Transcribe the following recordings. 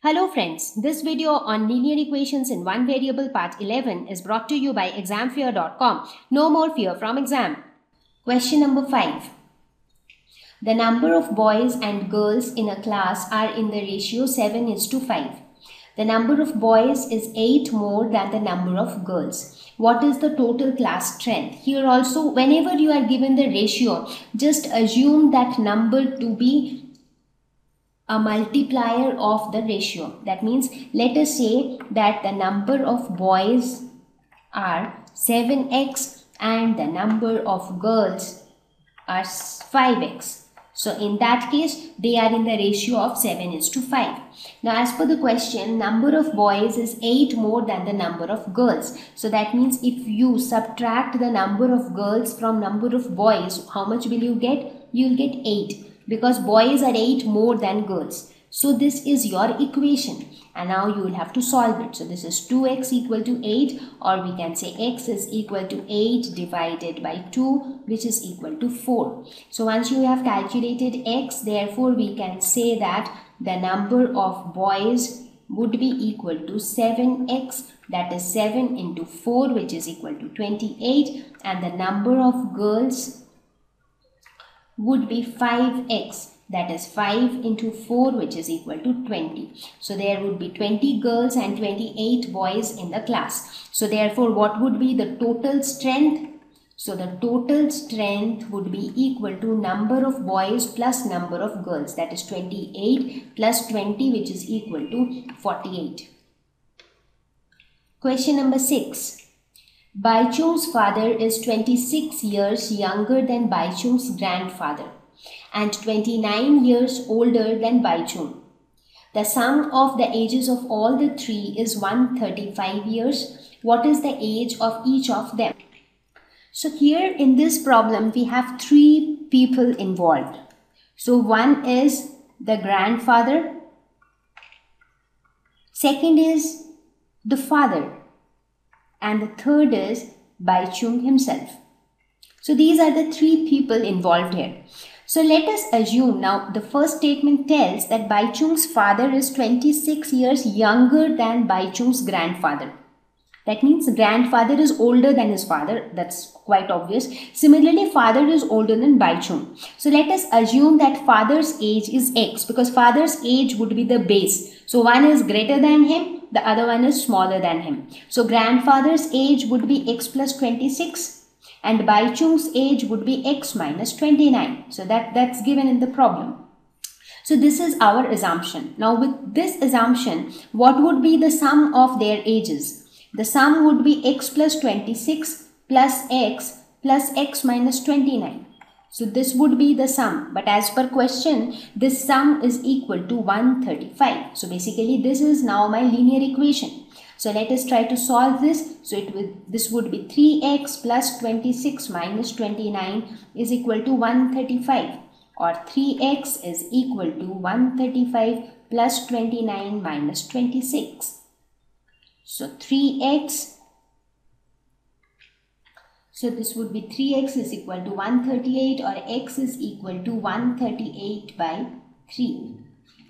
Hello friends, this video on linear equations in one variable part 11 is brought to you by examfear.com. No more fear from exam. Question number 5. The number of boys and girls in a class are in the ratio 7 is to 5. The number of boys is 8 more than the number of girls. What is the total class strength? Here also, whenever you are given the ratio, just assume that number to be a multiplier of the ratio. That means let us say that the number of boys are 7x and the number of girls are 5x. So in that case, they are in the ratio of 7 is to 5. Now as per the question, number of boys is 8 more than the number of girls. So that means if you subtract the number of girls from number of boys, how much will you get? You will get 8 because boys are 8 more than girls. So this is your equation and now you will have to solve it. So this is 2x equal to 8 or we can say x is equal to 8 divided by 2 which is equal to 4. So once you have calculated x therefore we can say that the number of boys would be equal to 7x that is 7 into 4 which is equal to 28 and the number of girls would be 5x that is 5 into 4 which is equal to 20. So there would be 20 girls and 28 boys in the class. So therefore what would be the total strength? So the total strength would be equal to number of boys plus number of girls that is 28 plus 20 which is equal to 48. Question number 6. Baichung's father is 26 years younger than Baichung's grandfather and 29 years older than Baichung. The sum of the ages of all the three is 135 years. What is the age of each of them? So here in this problem, we have three people involved. So one is the grandfather. Second is the father and the third is Bai Baichung himself. So these are the three people involved here. So let us assume now the first statement tells that Bai Baichung's father is 26 years younger than Bai Baichung's grandfather. That means grandfather is older than his father. That's quite obvious. Similarly, father is older than Bai Baichung. So let us assume that father's age is X because father's age would be the base. So one is greater than him the other one is smaller than him. So grandfather's age would be x plus 26 and Baichung's age would be x minus 29. So that, that's given in the problem. So this is our assumption. Now with this assumption, what would be the sum of their ages? The sum would be x plus 26 plus x plus x minus 29. So this would be the sum. But as per question, this sum is equal to 135. So basically this is now my linear equation. So let us try to solve this. So it would, this would be 3x plus 26 minus 29 is equal to 135 or 3x is equal to 135 plus 29 minus 26. So 3x so this would be 3x is equal to 138 or x is equal to 138 by 3.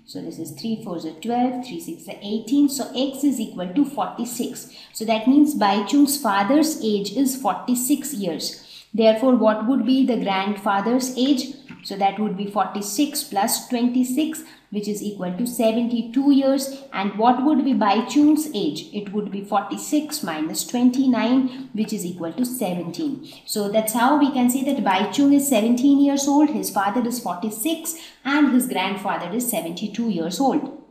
So this is 3 4 is 12, 3 6 is 18. So x is equal to 46. So that means Baichung's father's age is 46 years. Therefore, what would be the grandfather's age? So that would be 46 plus 26 which is equal to 72 years and what would be Baichung's age? It would be 46 minus 29 which is equal to 17. So that's how we can say that Baichung is 17 years old, his father is 46 and his grandfather is 72 years old.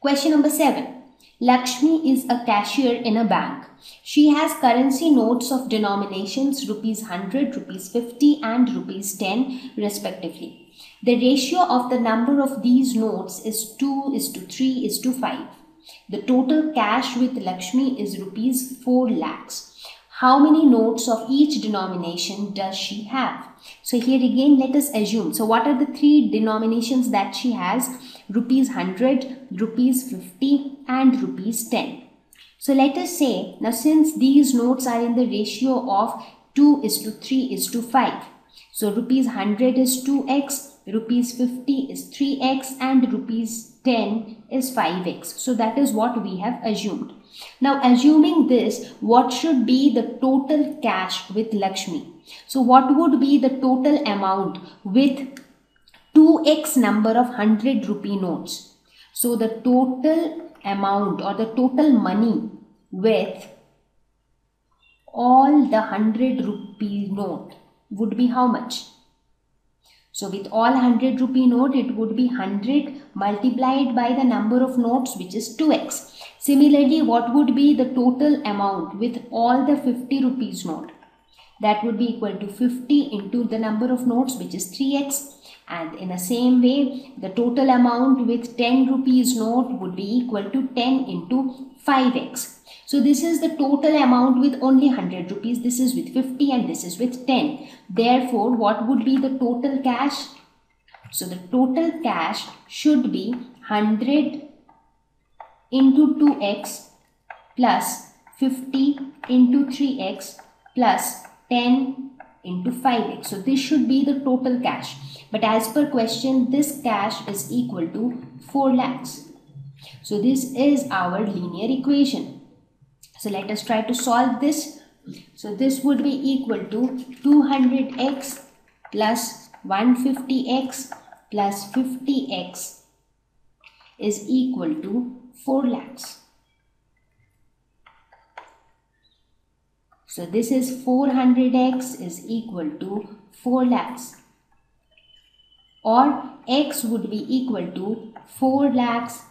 Question number 7. Lakshmi is a cashier in a bank. She has currency notes of denominations rupees 100, rupees 50 and rupees 10 respectively. The ratio of the number of these notes is 2 is to 3 is to 5. The total cash with Lakshmi is rupees 4 lakhs. How many notes of each denomination does she have? So here again let us assume. So what are the three denominations that she has? Rupees 100, rupees 50 and rupees 10. So let us say now since these notes are in the ratio of 2 is to 3 is to 5. So rupees 100 is 2x, rupees 50 is 3x and rupees 10 is 5x. So that is what we have assumed. Now assuming this, what should be the total cash with Lakshmi? So what would be the total amount with 2x number of 100 rupee notes? So the total amount or the total money with all the 100 rupee note would be how much? So with all 100 rupee note, it would be 100 multiplied by the number of notes which is 2x. Similarly, what would be the total amount with all the 50 rupees note? That would be equal to 50 into the number of notes which is 3x. And in the same way, the total amount with 10 rupees note would be equal to 10 into 5x. So this is the total amount with only 100 rupees. This is with 50 and this is with 10. Therefore, what would be the total cash? So the total cash should be 100 into 2x plus 50 into 3x plus 10 into 5x. So this should be the total cash. But as per question, this cash is equal to 4 lakhs. So this is our linear equation. So let us try to solve this. So this would be equal to 200x plus 150x plus 50x is equal to 4 lakhs. So this is 400x is equal to 4 lakhs or x would be equal to 4 lakhs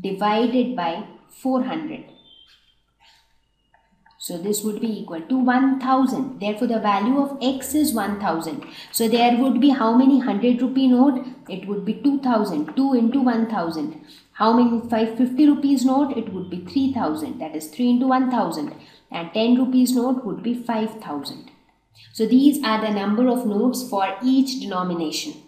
divided by 400. So this would be equal to 1000. Therefore, the value of x is 1000. So there would be how many 100 rupee note? It would be 2000. 2 into 1000. How many 550 rupees note? It would be 3000. That is 3 into 1000. And 10 rupees note would be 5000. So these are the number of notes for each denomination.